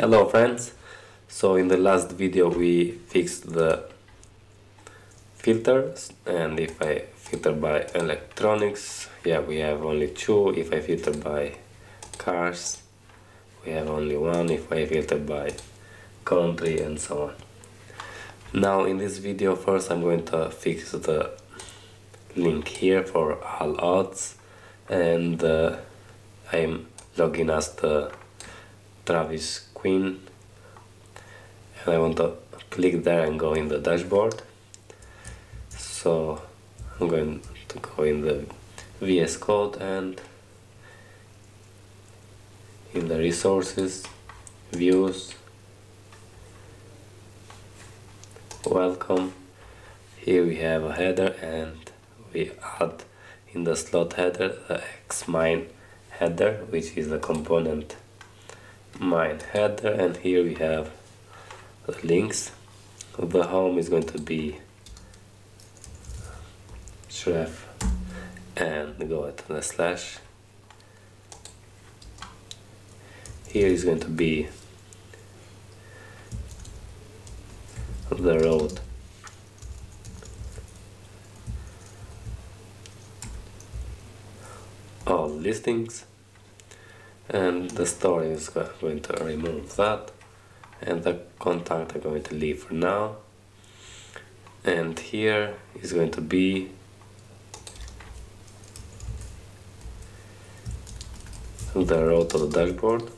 Hello friends, so in the last video we fixed the filters and if I filter by electronics, yeah we have only two, if I filter by cars we have only one, if I filter by country and so on. Now in this video first I'm going to fix the link here for all odds and uh, I'm logging as the Travis Queen. And I want to click there and go in the dashboard. So I'm going to go in the VS Code and in the resources views welcome. Here we have a header and we add in the slot header the xmine header which is the component mine header and here we have the links the home is going to be href and go to the slash. Here is going to be the road. All listings and the story is going to remove that. And the contact I'm going to leave for now. And here is going to be the row to the dashboard.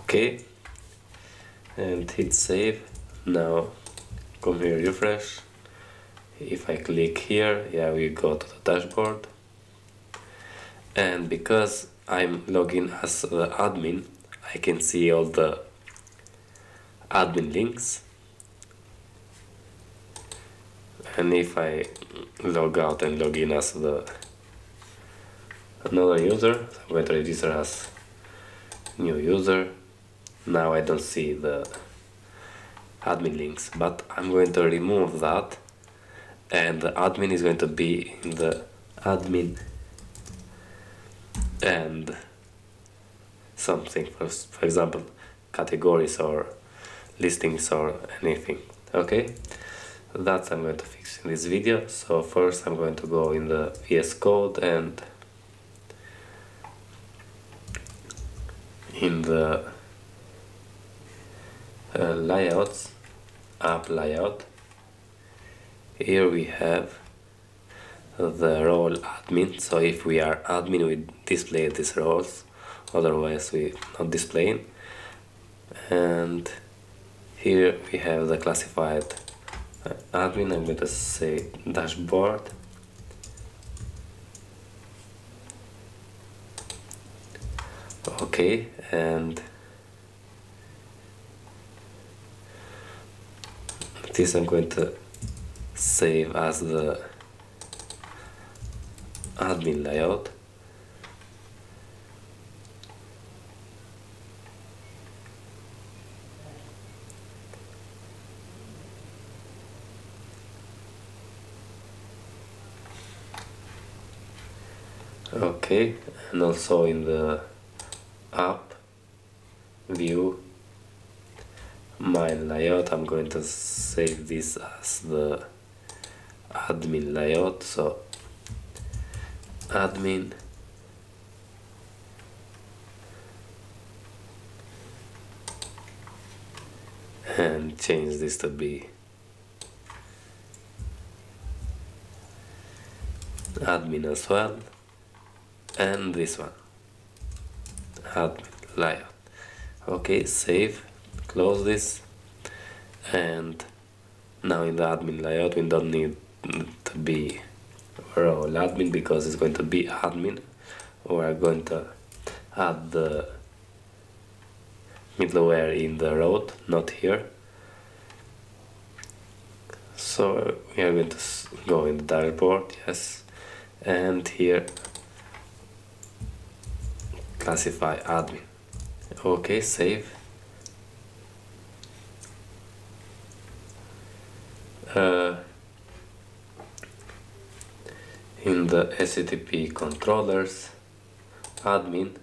Okay. And hit save. Now come here refresh if I click here yeah we go to the dashboard. And because I'm logging as the admin I can see all the admin links. And if I log out and log in as the another user so I'm register as new user now I don't see the admin links. But I'm going to remove that and the admin is going to be in the admin and something for, for example categories or listings or anything okay? That's I'm going to fix in this video. So first I'm going to go in the VS Code and in the uh, layouts app layout here we have the role admin. So if we are admin we display these roles. Otherwise we not displaying and here we have the classified uh, admin. I'm going to say dashboard. Okay and this I'm going to save as the admin layout. Okay and also in the app view my layout I'm going to save this as the admin layout so admin and change this to be admin as well and this one. Admin layout. Okay save close this and now in the admin layout we don't need to be role admin because it's going to be admin. We're going to add the middleware in the road not here. So we are going to go in the dashboard yes. And here classify admin. Okay save. Uh, in the HTTP controllers admin.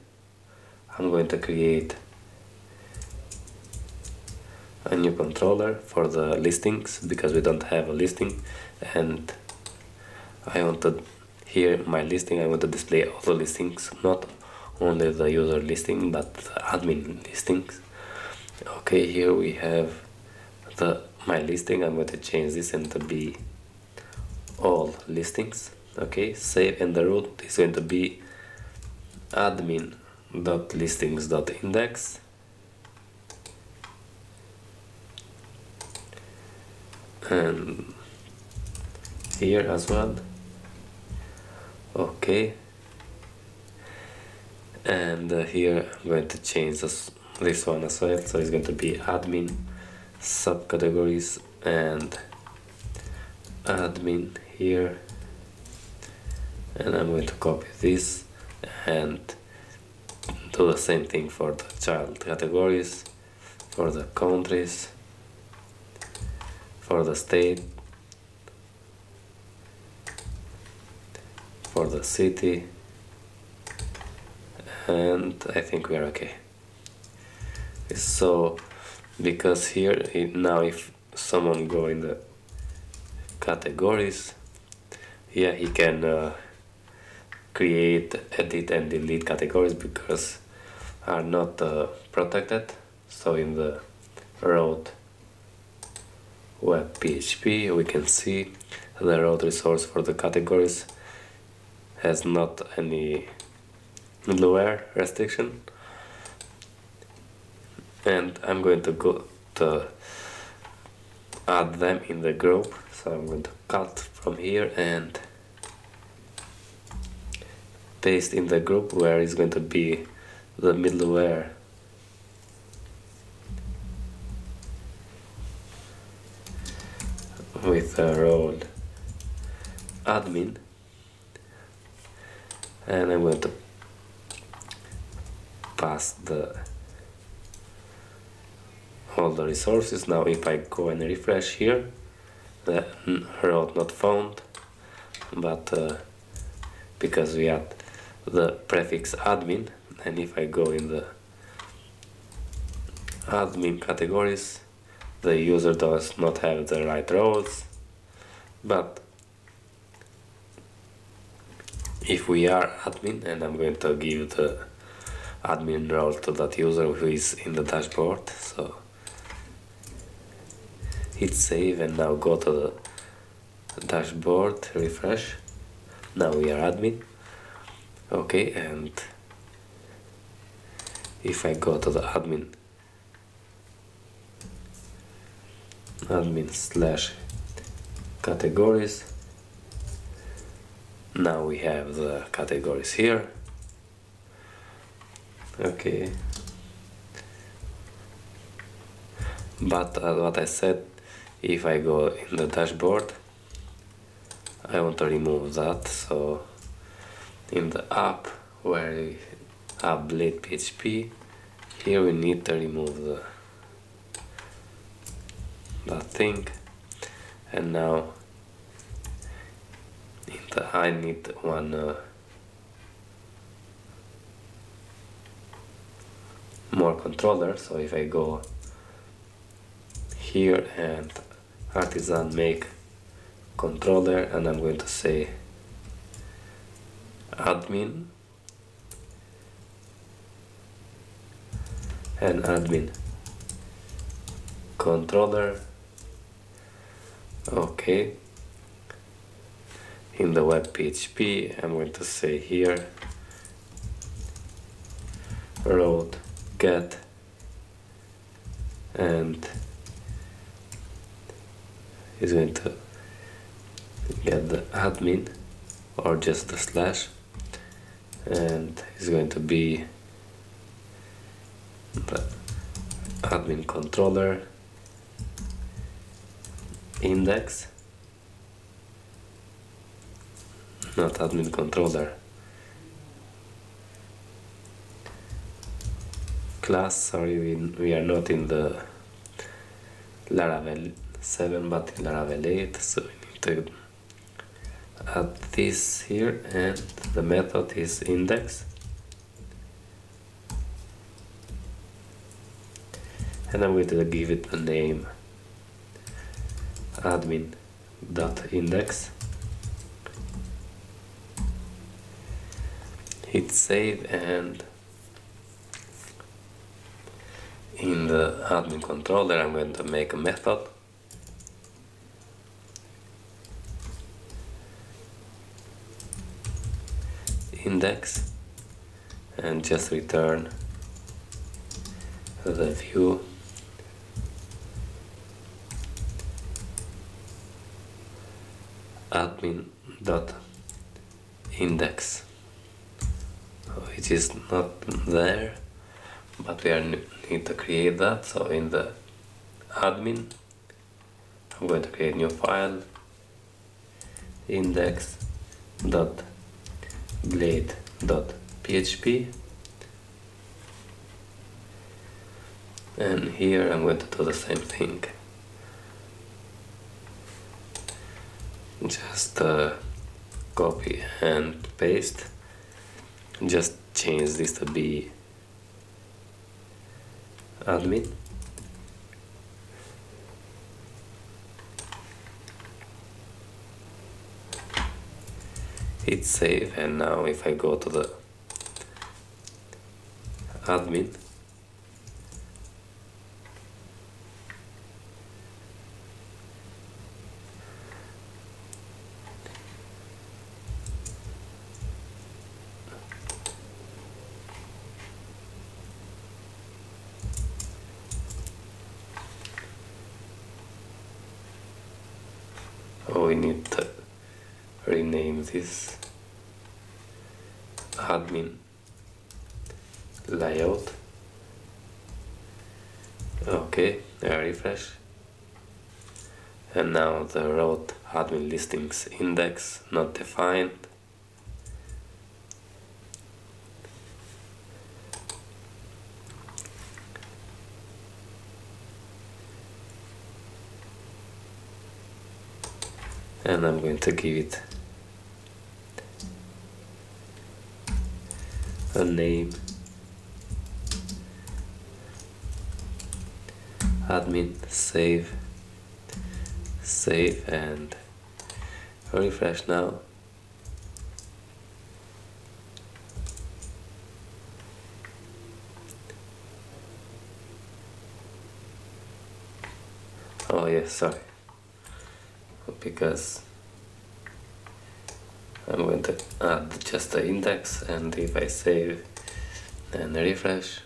I'm going to create a new controller for the listings because we don't have a listing and I want to here my listing I want to display all the listings not only the user listing but admin listings. Okay here we have the my listing. I'm going to change this and to be all listings okay save and the root is going to be admin dot listings dot index. And here as well. Okay. And uh, here I'm going to change this, this one as well. So it's going to be admin subcategories and admin here and I'm going to copy this and do the same thing for the child categories for the countries for the state for the city and I think we are okay. So because here it, now if someone go in the categories yeah he can uh, create edit and delete categories because are not uh, protected. So in the road web PHP we can see the road resource for the categories has not any middleware restriction. And I'm going to go to add them in the group. So I'm going to cut from here and paste in the group where is going to be the middleware. With a role admin. And I'm going to pass the all the resources. Now if I go and refresh here the road not found but uh, because we add the prefix admin and if I go in the admin categories the user does not have the right roles. But if we are admin and I'm going to give the admin role to that user who is in the dashboard so hit save and now go to the dashboard refresh. Now we are admin okay and if I go to the admin admin slash categories now we have the categories here. Okay. But uh, what I said if I go in the dashboard I want to remove that so in the app where we have blade PHP here we need to remove the that thing. And now in the I need one uh, more controller. So if I go here and artisan make controller and I'm going to say admin. And admin controller. Okay. In the web PHP I'm going to say here road get and is going to get the admin or just the slash and it's going to be admin controller index. Not admin controller. Class sorry we, we are not in the Laravel 7 but in Laravel 8 so we need to at this here and the method is index. And I'm going to give it a name admin dot index hit save and in the admin controller I'm going to make a method. Index and just return the view. Admin dot index which is not there but we are need to create that. So in the admin I'm going to create a new file index dot blade dot php and here I'm going to do the same thing. Just uh, copy and paste. Just change this to be admin hit save and now if I go to the admin Oh, we need to this admin layout. Okay, I refresh. And now the route admin listings index not defined. and I'm going to give it a name. Admin save. Save and refresh now. Oh yes sorry. Because I'm going to add just the index and if I save and refresh.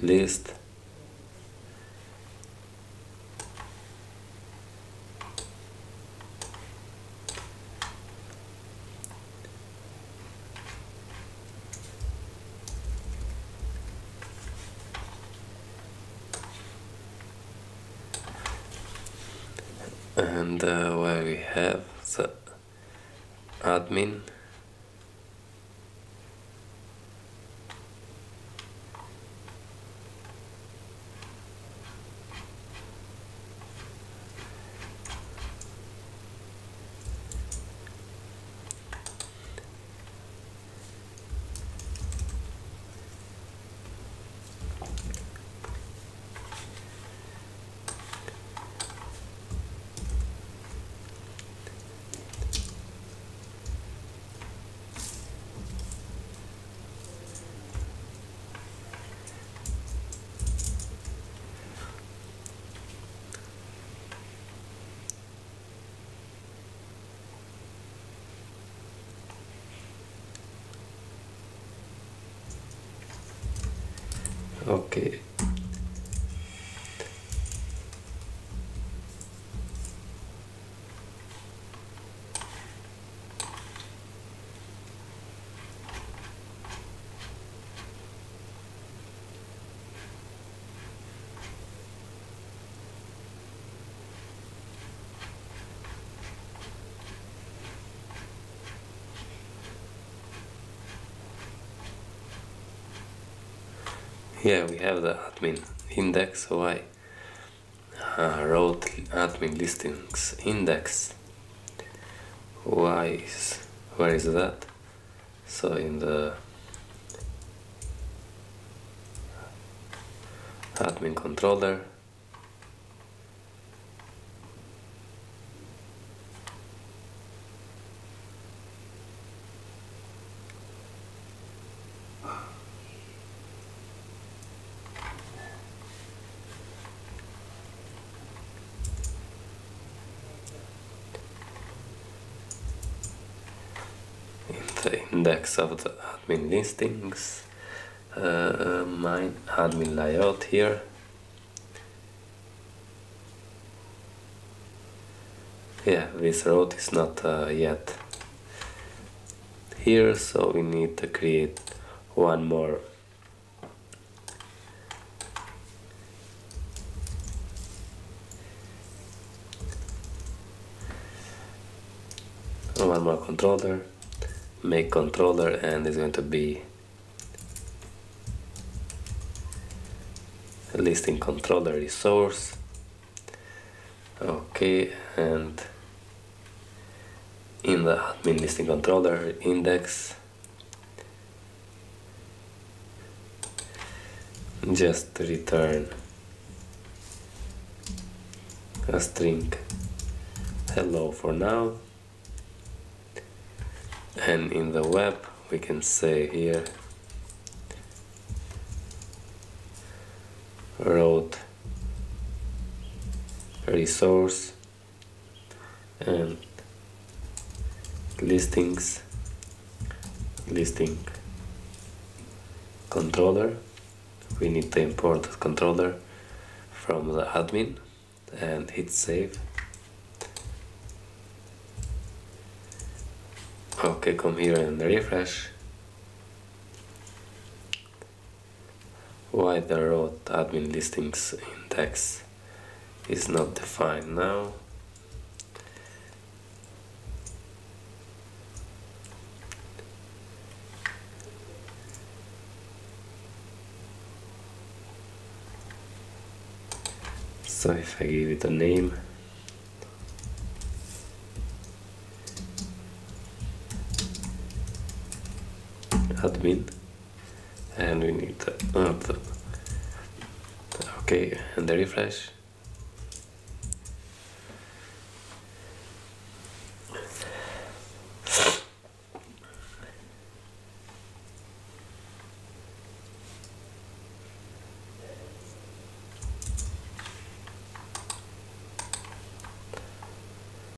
List and uh, where we have the admin okay yeah we have the admin index so I uh, wrote admin listings index. Why is where is that? So in the admin controller the admin listings. Uh, my admin layout here. Yeah this route is not uh, yet here so we need to create one more. One more controller make controller and it's going to be listing controller resource. Okay and in the admin listing controller index just return a string. Hello for now and in the web we can say here road resource and listings listing controller. We need to import the controller from the admin and hit save okay come here and refresh. Why the road admin listings index is not defined now? So if I give it a name admin and we need to uh, okay and the refresh